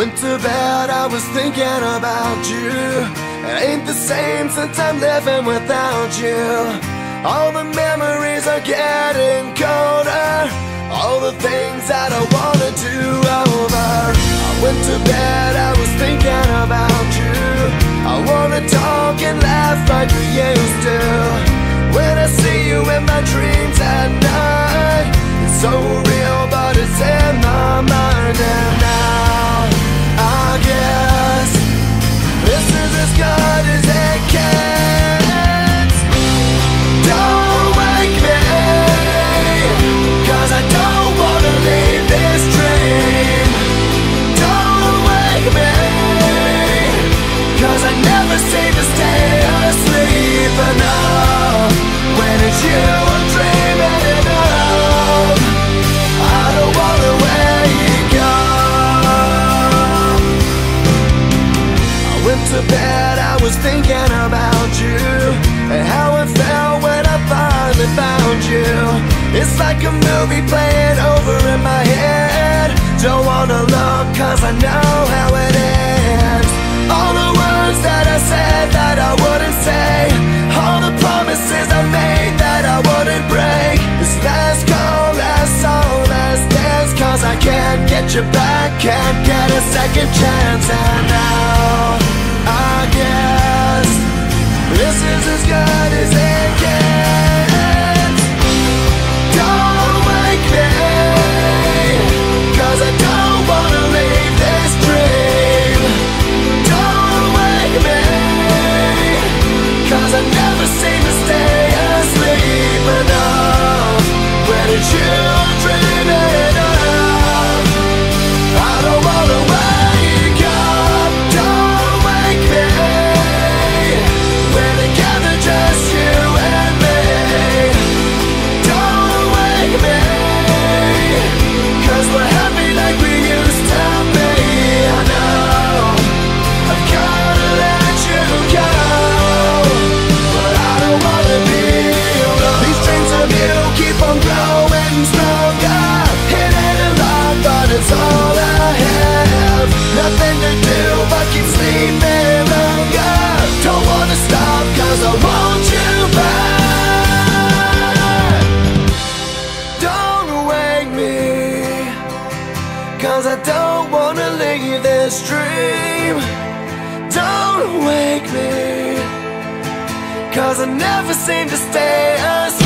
went to bed, I was thinking about you. It ain't the same since I'm living without you. All the memories are getting colder. All the things that I wanna do over. I went to bed, I was thinking about you. I wanna talk and laugh like we used to. When I see you in my dreams at night, it's so real, but it's in my mind. Was thinking about you And how it felt when I finally found you. It's like a movie playing over in my head. Don't wanna look cause I know how it ends. All the words that I said that I wouldn't say. All the promises I made that I wouldn't break. This last call, last song, last dance Cause I can't get you back, can't get a second chance. And I Cause I don't wanna leave this dream. Don't wake me Cause I never seem to stay asleep